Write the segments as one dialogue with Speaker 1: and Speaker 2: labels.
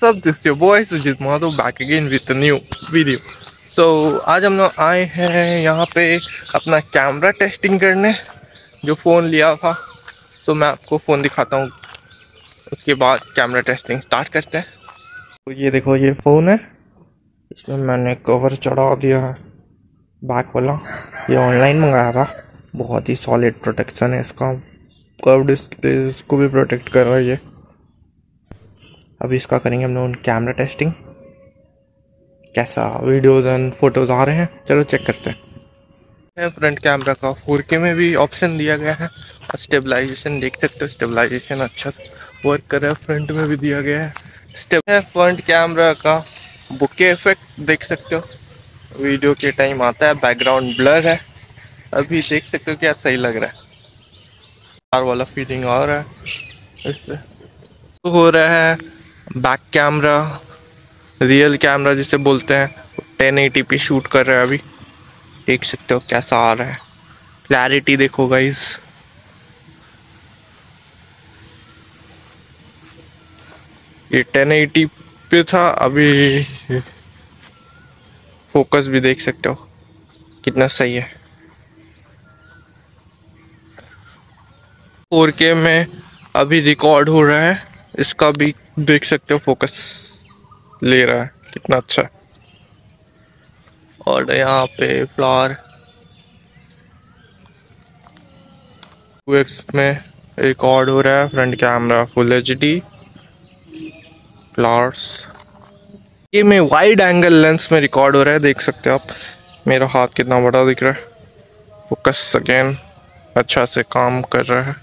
Speaker 1: सब this your boy Sujeet Madhav back again with new video so आज हम लोग आए हैं यहाँ पे अपना कैमरा टेस्टिंग करने जो फ़ोन लिया था। सो so, मैं आपको फ़ोन दिखाता हूँ। उसके बाद कैमरा टेस्टिंग स्टार्ट करते हैं। तो ये देखो ये फ़ोन है। इसमें मैंने कवर चढ़ा दिया है। बैक वाला। ये ऑनलाइन मंगाया था। बहुत ही सॉलिड प्रोटेक्शन है इसका। कर्व डिस्प्ले इसको भी प्रोटेक्ट कर रहा है ये। अभी इसका करेंगे हम लोग कैमरा टेस्टिंग कैसा वीडियोस एंड फ़ोटोज़ आ रहे हैं? चलो चेक करते हैं। फ्रंट कैमरा का 4K में भी ऑप्शन दिया गया है। और स्टेबलाइजेशन देख सकते हो स्टेबलाइजेशन अच्छा वर्क कर रहा है। फ्रंट में भी दिया गया है। स्टेप है फ्रंट कैमरा का। बुके इफ़ेक्ट देख सकते हो। वीडियो के टाइम आता है बैकग्राउंड ब्लर है। अभी देख सकते हो क्या सही लग रहा है। कार वाला फीलिंग आ रहा है। इससे हो रहा है बैक कैमरा रियल कैमरा जिसे बोलते हैं 1080p शूट कर रहा है अभी। देख सकते हो कैसा आ रहा है। क्लैरिटी देखो गाइस ये 1080 पे था, अभी फोकस भी देख सकते हो। कितना सही है। 4K में अभी रिकॉर्ड हो रहा है, इसका भी देख सकते हो फोकस ले रहा है, कितना अच्छा। है और यहाँ पे फ्लावर टू एक्स में रिकॉर्ड हो रहा है front camera full H D flowers ये में वाइड एंगल लेंस में रिकॉर्ड हो रहा है, देख सकते हो आप। मेरा हाथ कितना बड़ा दिख रहा है। फोकस अगेन अच्छा से काम कर रहा है।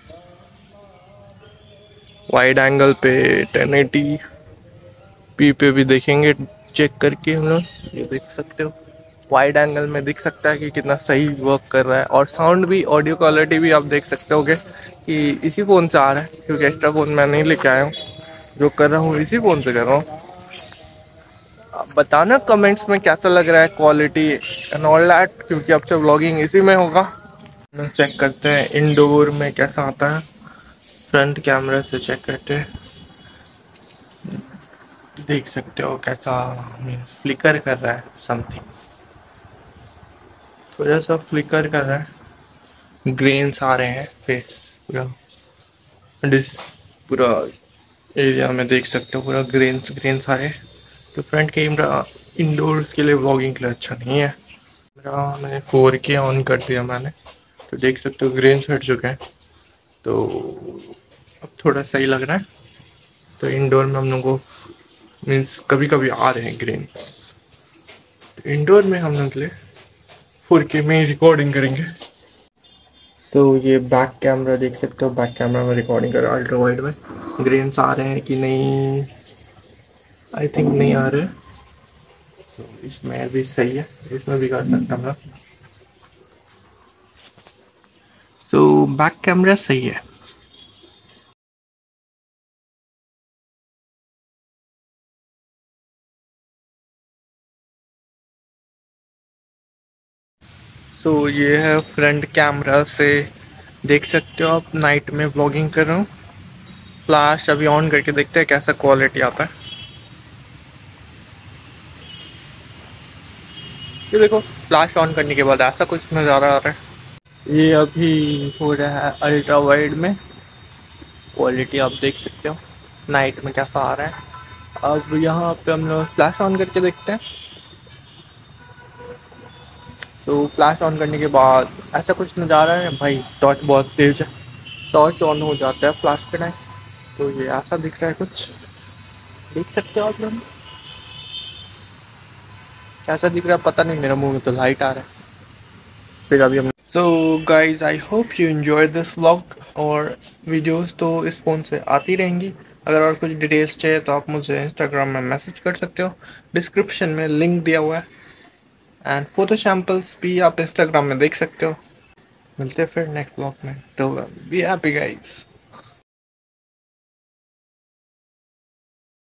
Speaker 1: वाइड एंगल पे 1080 पी पे भी देखेंगे चेक करके हम लोग, ये देख सकते हो। वाइड एंगल में दिख सकता है कि कितना सही वर्क कर रहा है। और साउंड भी ऑडियो क्वालिटी भी आप देख सकते हो कि इसी फ़ोन से आ रहा है, क्योंकि एक्स्ट्रा फ़ोन मैं नहीं लेके आया हूँ। जो कर रहा हूँ, इसी फ़ोन से कर रहा हूँ। आप बताना कमेंट्स में कैसा लग रहा है क्वालिटी एंड ऑल दैट क्योंकि अब से इसी में होगा। चेक करते हैं इनडोर में कैसा आता है। फ्रंट कैमरा से चेक करते देख सकते हो कैसा फ्लिकर कर रहा है समथिंग थोड़ा सा फ्लिकर कर रहा है। ग्रेन्स आ रहे हैं फेस पूरा। डिस पूरा एरिया में देख सकते हो, पूरा ग्रेन्स ग्रेन्स आ रहे हैं। तो फ्रंट कैमरा इंडोर्स के लिए व्लॉगिंग के लिए अच्छा नहीं है। मेरा मैंने फोर के ऑन कर दिया मैंने। तो देख सकते हो ग्रेन्स हट चुके हैं। तो अब थोड़ा सही लग रहा है। तो इंडोर में हम लोग को मीन्स कभी कभी आ रहे हैं ग्रेन तो इंडोर में हम लोग के लिए फोर के में रिकॉर्डिंग करेंगे। तो ये बैक कैमरा देख सकते हो बैक कैमरा में रिकॉर्डिंग कर अल्ट्रा वाइड में। ग्रेन्स आ रहे हैं कि नहीं? आई थिंक नहीं आ रहे। तो इसमें भी सही है, इसमें भी कर सकता हूँ बैक कैमरा सही है। So, ये है फ्रंट कैमरा से देख सकते हो आप नाइट में व्लॉगिंग कर रहा हूँ। फ्लैश अभी ऑन करके देखते हैं कैसा क्वालिटी आता है। ये देखो फ्लैश ऑन करने के बाद ऐसा कुछ नज़ारा आ रहा है। ये अभी हो रहा है अल्ट्रा वाइड में। क्वालिटी आप देख सकते हो। नाइट में कैसा आ रहा है। अब यहाँ पे हम लोग फ्लैश ऑन करके देखते हैं। तो फ्लैश ऑन करने के बाद ऐसा कुछ नज़ारा है। भाई टॉर्च बहुत तेज है। टॉर्च ऑन हो जाता है फ्लैश के टाइम तो ये ऐसा दिख रहा है कुछ। देख सकते हो आप लोग। कैसा दिख रहा है? पता नहीं, मेरा मुँह में तो लाइट आ रहा है। फिर अभी हम so guys I hope you enjoy this vlog और वीडियोज़ तो इस फ़ोन से आती रहेंगी। अगर और कुछ डिटेल्स चाहिए तो आप मुझे इंस्टाग्राम में मैसेज कर सकते हो। डिस्क्रिप्शन में लिंक दिया हुआ है। एंड फ़ोटो सैम्पल्स भी आप इंस्टाग्राम में देख सकते हो। मिलते हैं फिर नेक्स्ट ब्लॉग में। तो बी हैप्पी गाइस